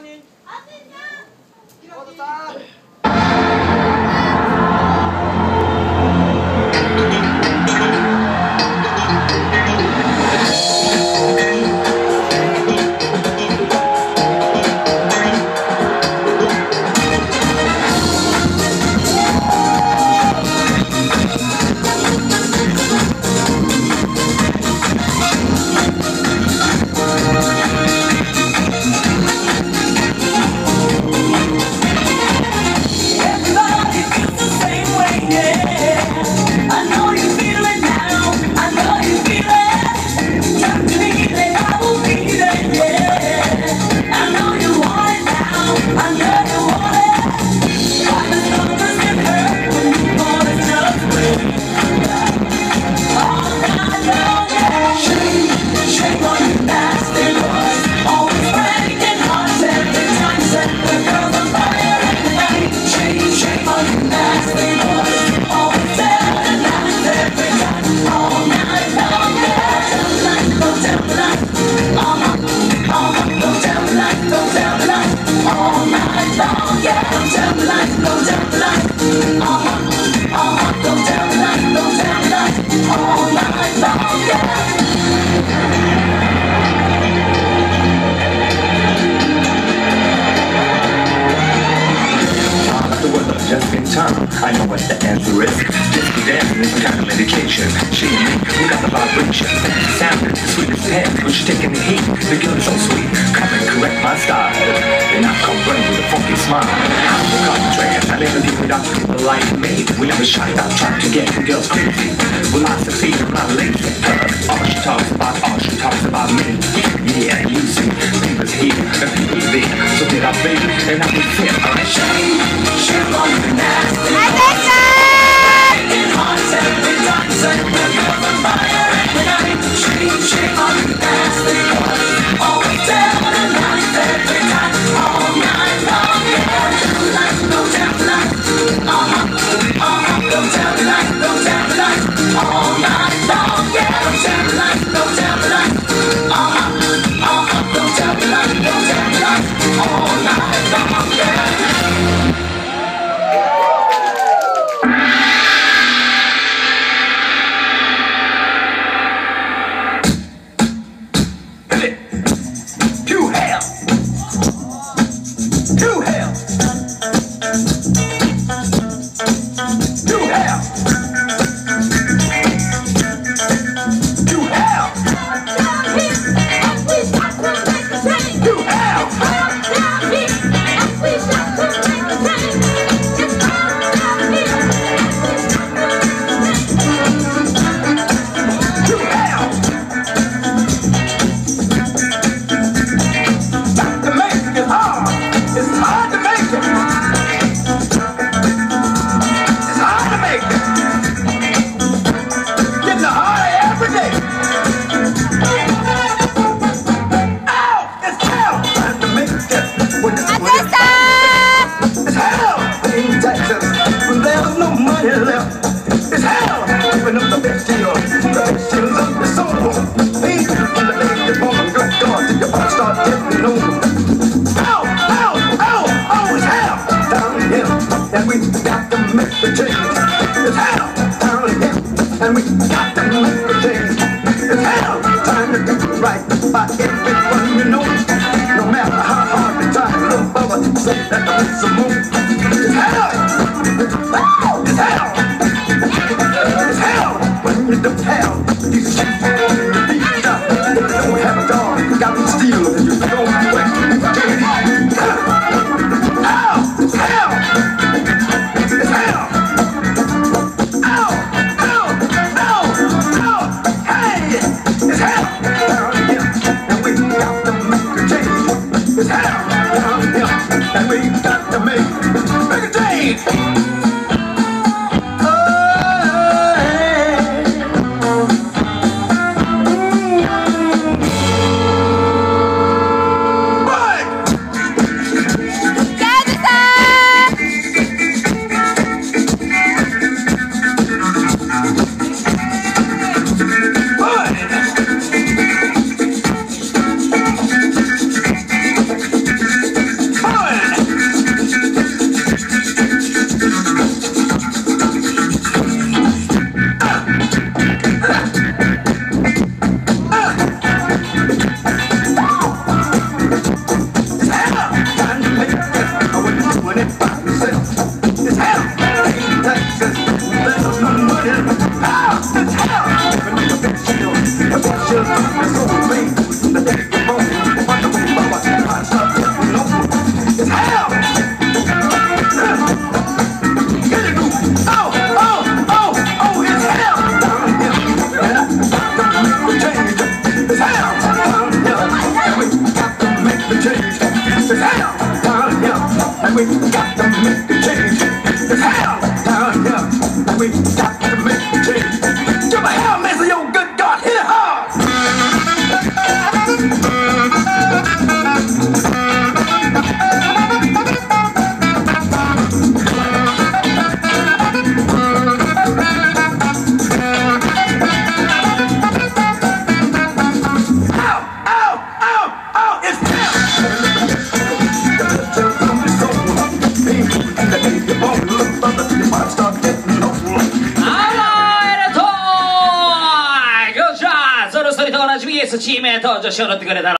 원이. 어디냐? 어디다? I know what the answer is. Be dancing is kind of medication. She and me, we got the vibration. Sounded sweet as pen when she taking the heat. The girl is so sweet, come and correct my style. And I come running with a funky smile. I will concentrate. I never leave without people like me. We never shy out trying to get the girls crazy. Will I succeed? I'm not lazy. Uh, all she talks about, all she talks about me. Yeah, you see, people's here and there. So get up, baby, and be fit, alright? Shame on you nasty got to make the change. It's hell time to get, and we got to make the change. It's hell time to do right by everyone you know. No matter how hard they try, little brother, say that the place will move. It's hell. It's hell. It's hell when you do hell. You shit on your you Don't have a dog, you gotta steal, you don't. to make チームへと女子を乗ってくれたの。